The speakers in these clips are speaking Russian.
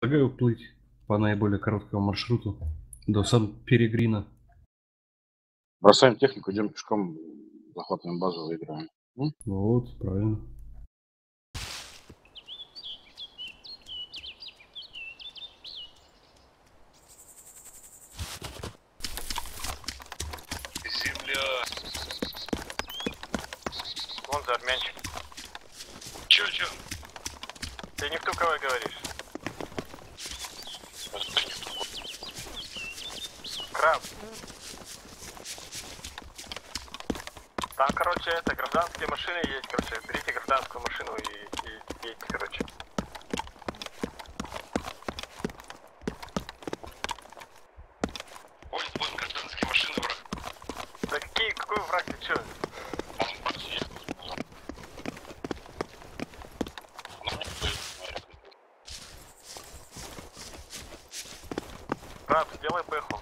Предлагаю плыть по наиболее короткому маршруту до Сан-Перегрина. Бросаем технику, идем пешком, захватываем базу, выигрываем. Вот, правильно. espejo.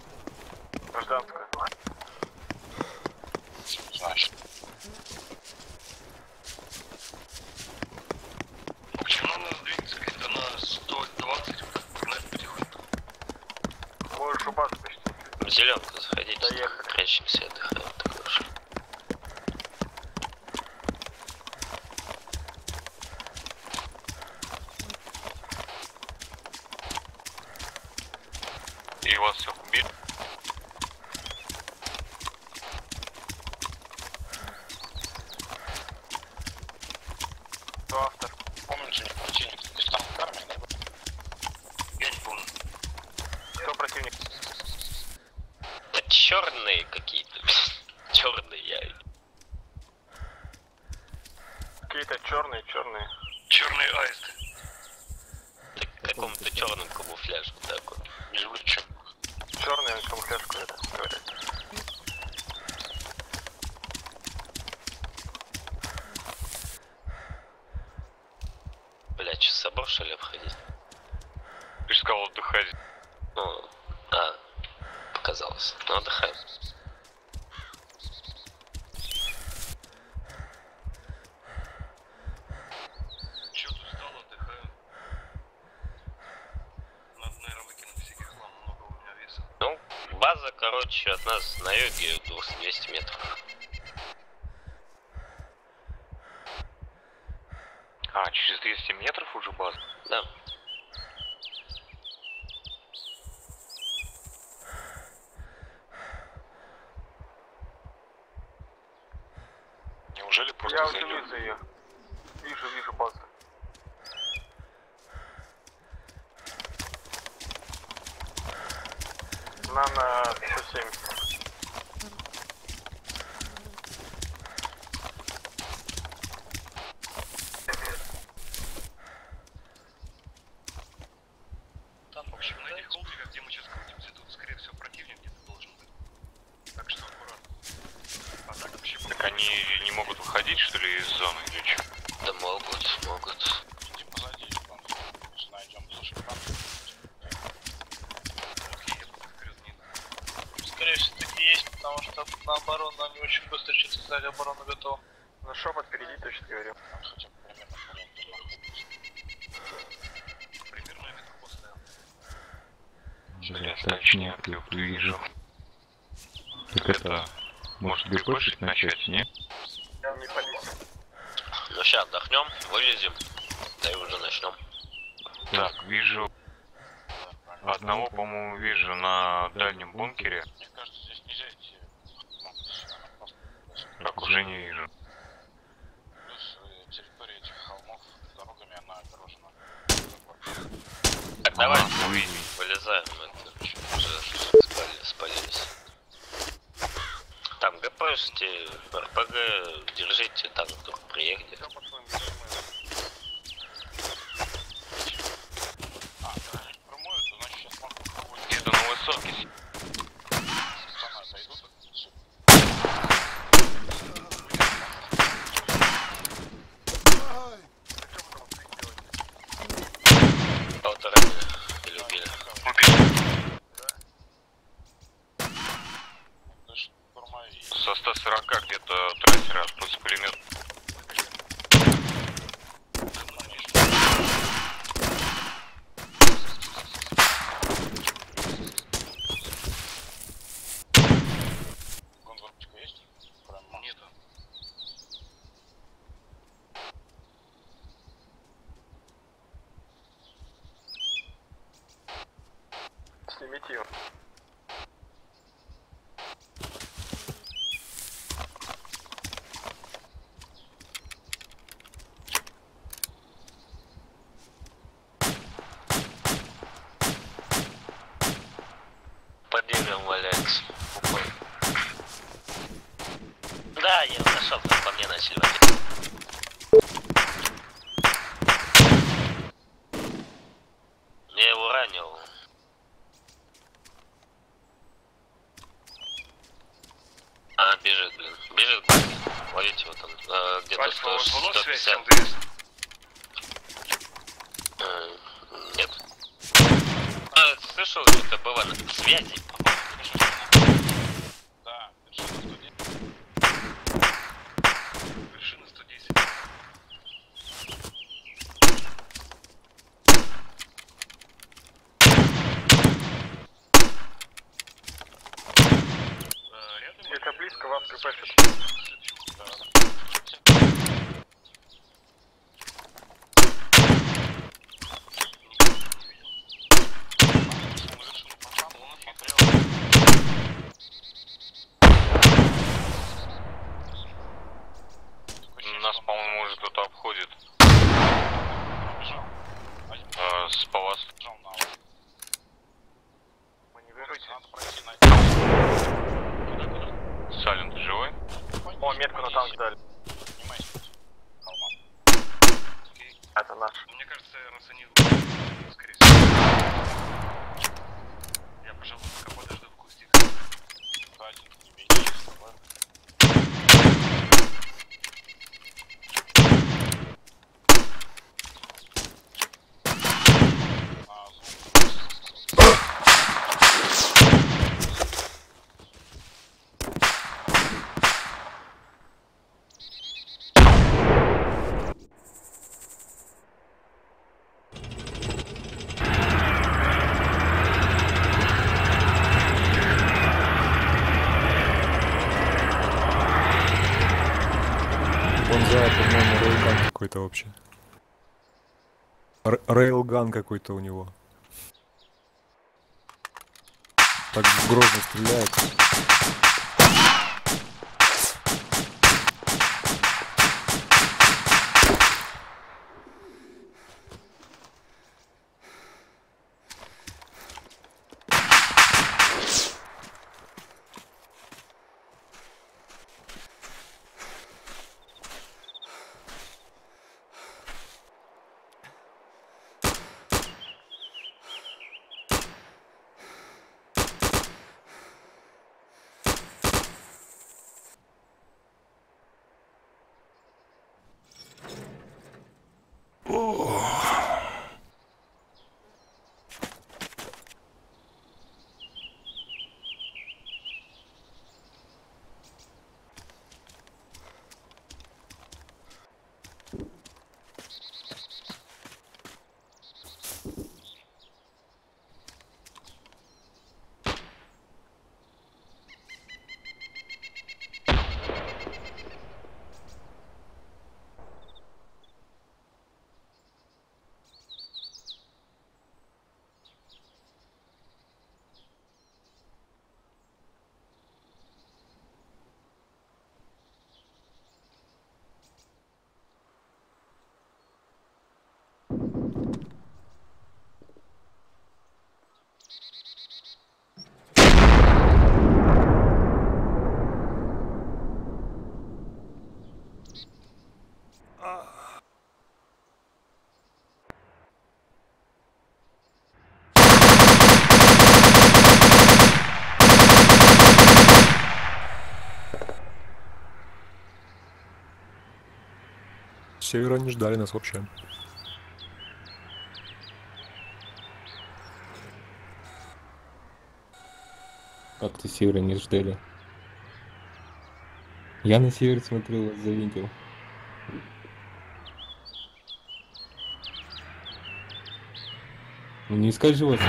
Il was sur combien? уходи. Ну, да, показалось. Ну, отдыхаем. Ну, база, короче, от нас на юге 200 метров. А, через 200 метров уже база? Да. я. Вижу, вижу базу. Нам э, на 170. точнее я любви жил. Так это, может, грибочек начать, не? Ну сейчас отдохнем, вылезем, да и уже начнем. Так, вижу. Одного, по-моему, вижу на дальнем бункере. Мне кажется, здесь нельзя идти. Так, уже не вижу. Плюс э, территория этих холмов дорогами она огорожена. Так, давай, а, вылезаем э, Пашите, РПГ держите, танк вдруг приедет. Салин, ты живой? О, метку на танк дали. Это наш. Да, по-моему, рейлган какой-то вообще. Рейлган какой-то у него. Так грозно стреляет. Oh. севера не ждали нас вообще. Как ты севера не ждали? Я на север смотрел, завидел. Ну, не скажи же вас,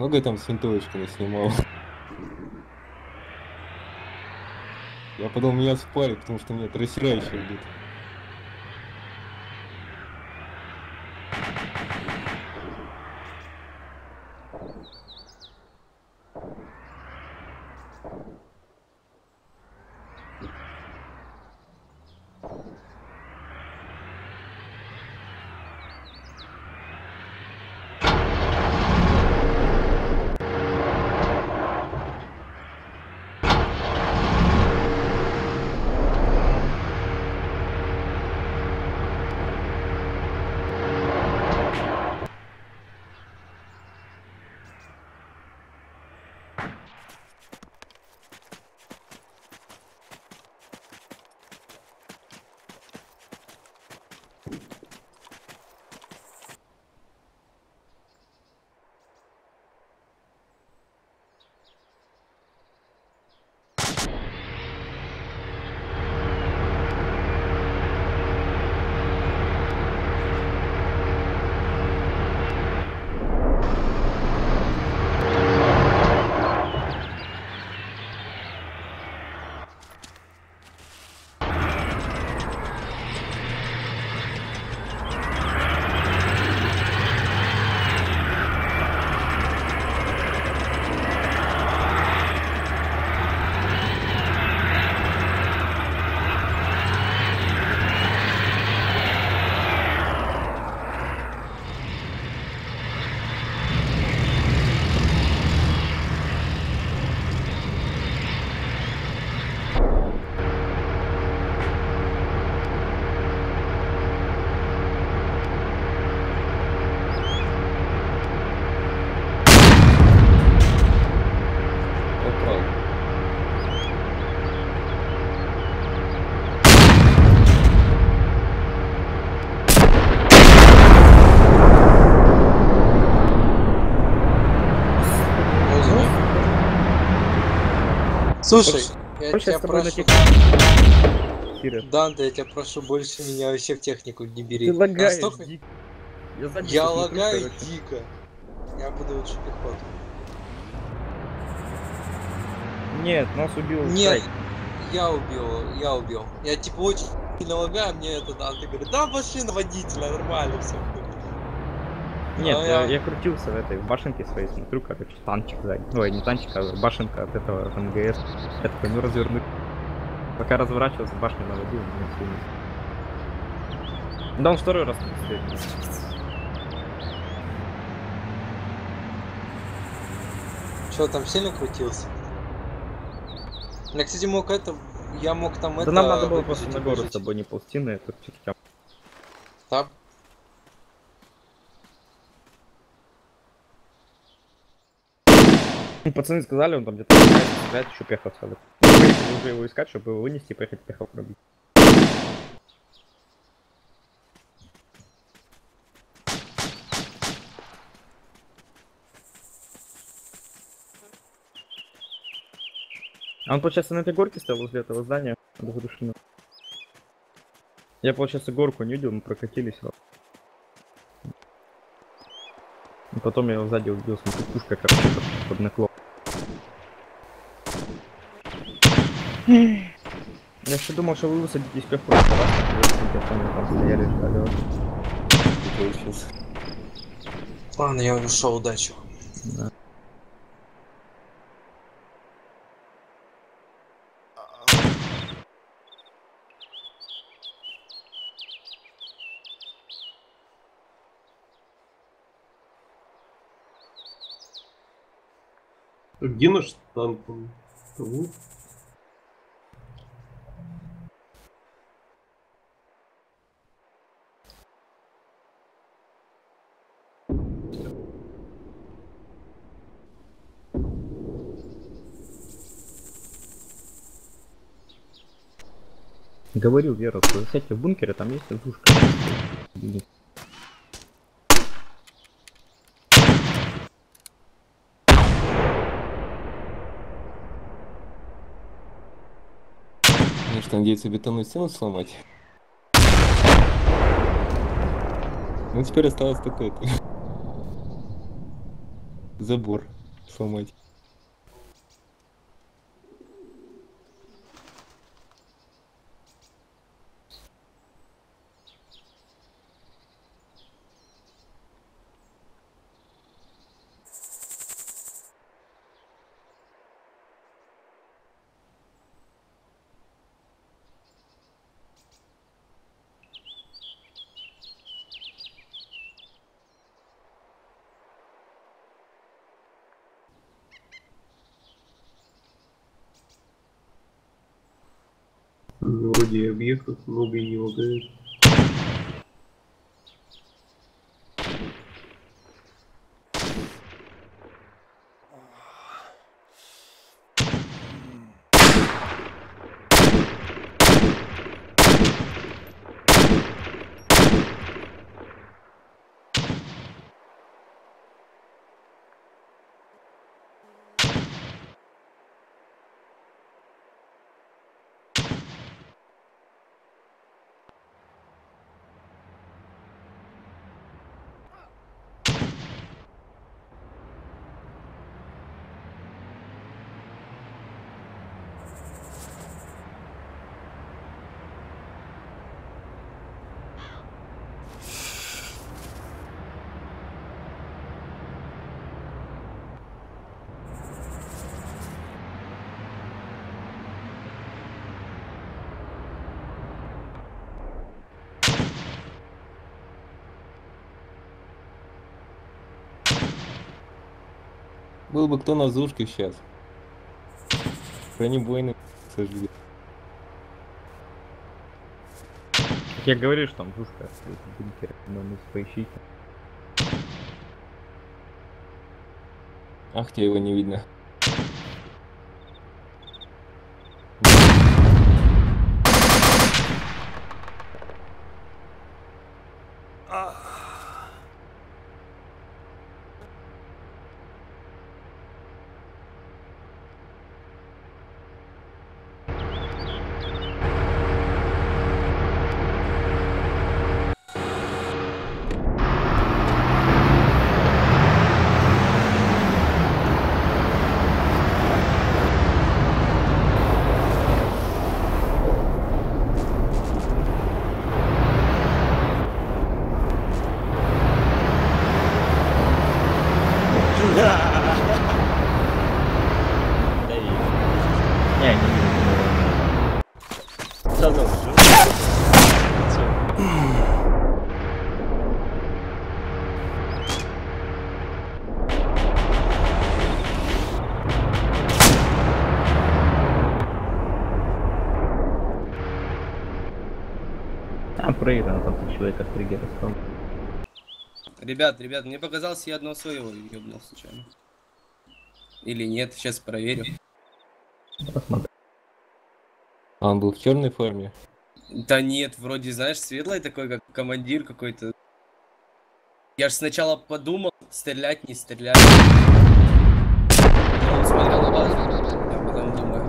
Много я там с винтовочки наснимал. Я подумал, меня спалят, потому что меня трассера еще Слушай, я тебя прошу. Данте, я тебя прошу, больше меня вообще в технику не бери. Ты лагаешь Настолько- дико. Я, сзади Я лагаю короче. дико. Я буду лучше пехоту. Нет, нас убил Нет, Страйк. я убил, я убил. Я типа очень сильно лагаю, мне это Данте говорит, да, машина водителя, нормально все. Нет, А я, я- крутился в этой в башенке своей, смотрю, короче, танчик сзади. Ой, не танчик, а башенка от этого от МГС. Я такой, ну разверну. Пока разворачивался, башню наводил, меня сильно. Да он второй раз стоит. Что там сильно крутился? Я, кстати, мог это, я мог там Да это. нам надо было просто на гору с тобой не ползти на этот чертям. Да. Пацаны сказали, он там где-то стреляет, еще. Мы поехали уже его искать, чтобы его вынести и поехать пехов пробить. А он, получается, на этой горке стоял возле этого здания, разрушено. Я, получается, горку не видел, мы прокатились. И потом я его сзади убил, смотрю, пушка как под наклон. Я еще думал, что вы высадитесь пехоту, раз, там стояли, ждали вас. Получился. Ладно, я ушел, удачи. Да. Где наш танк? Говорил Вера, что сядьте в бункере, там есть изушка. Конечно, надеется бетонную стену сломать. Ну теперь осталось только это. забор сломать. Ну, Вроде объектов много и не лагает. Был бы кто на зушке сейчас. Бронебойный. Как я говорю, что там пушка. Бункер, но мы поищите. Ах, тебе его не видно. Не, не вижу. Да ну, Там проиграно, там три человека с триггера стал. Ребят, ребят, мне показалось, я одного своего ёбнул случайно. Или нет, сейчас проверю. Посмотри. А он был в черной форме. Да нет, вроде, знаешь, светлый такой, как командир какой-то. Я ж сначала подумал, стрелять, не стрелять. Но он смотрел на базу. Я потом думаю.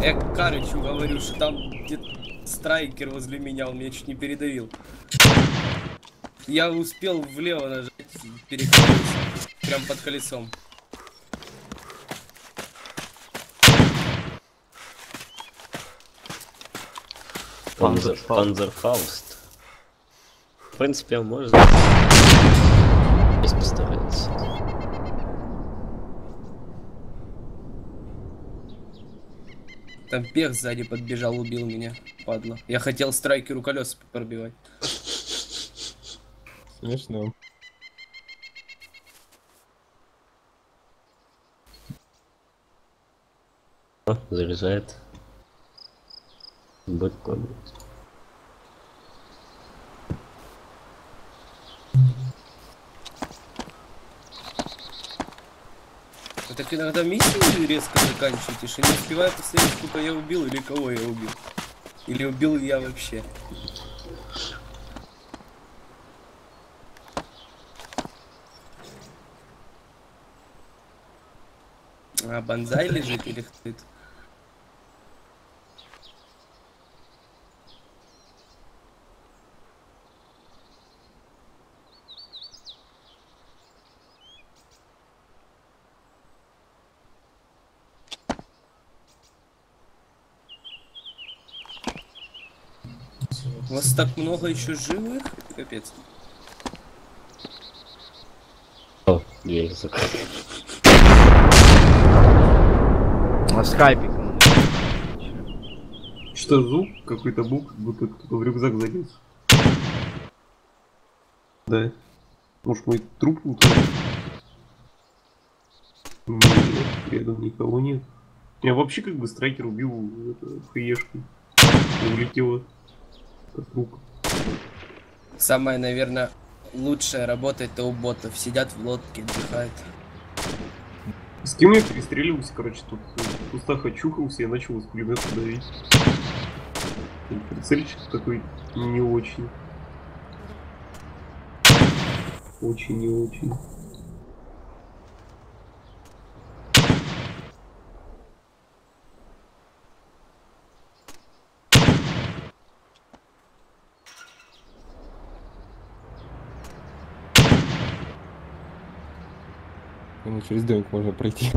Я Карычу говорю, что там где страйкер возле меня, он меня чуть не передавил. Я успел влево нажать, перекрылся. Прям под колесом. Панзер, Панзерфауст. В принципе, можно. Здесь постараться. Там пех сзади подбежал, убил меня, падла. Я хотел страйкеру колеса пробивать. Смешно. О, заряжает. Будет так иногда миссии резко заканчиваете, что не успеваю посмотреть, сколько я убил или кого я убил. Или убил я вообще. А, банзай лежит или кто это? У вас так много еще живых? Капец. О, дверь закрыта. На скайпе. Что звук? Какой-то бук, как будто кто-то в рюкзак залез. Да. Может мой труп рядом никого нет. Я вообще как бы страйкер убил это, хаешку. И труп. Самое, наверное, лучшая работа это у ботов. Сидят в лодке, отдыхают. С кем я перестреливался, короче, тут в кустах очухался, я начал из пулемета давить. Прицельчик такой не очень. Очень не очень. Через домик можно пройти.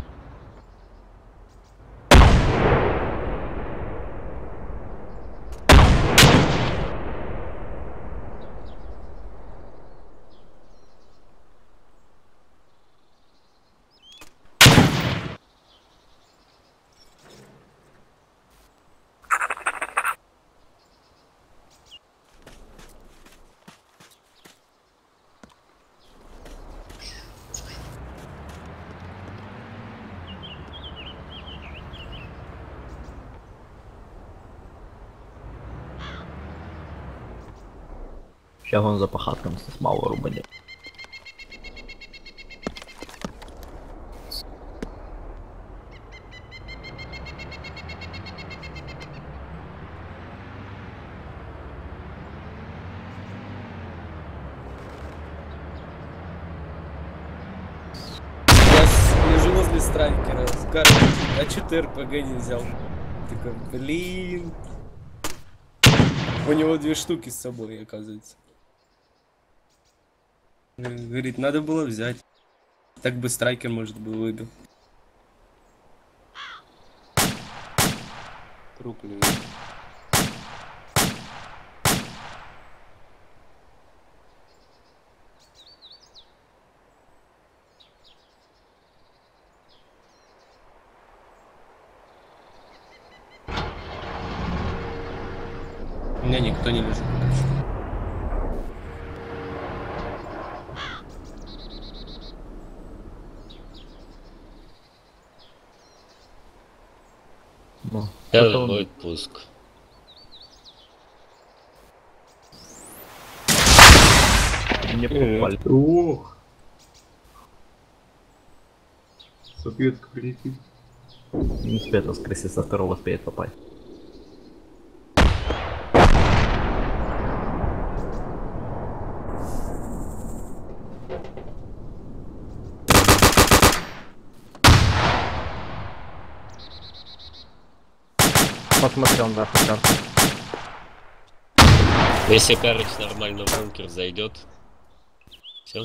Сейчас он за пахатком с малого рубанет. Я с- лежу возле страйкера, с картой, а чё ты РПГ не взял? Такой, блин. У него две штуки с собой, оказывается. Говорит, надо было взять. Так бы страйкер, может, бы выбил. Труп лежит. Ну, Сейчас Потом- будет пуск. Мне попали. Ох! Соответка прилетит. Не успеет воскресить, со второго успеет попасть. Посмотрел на карту. Если Карыч нормально в бункер зайдет. Все.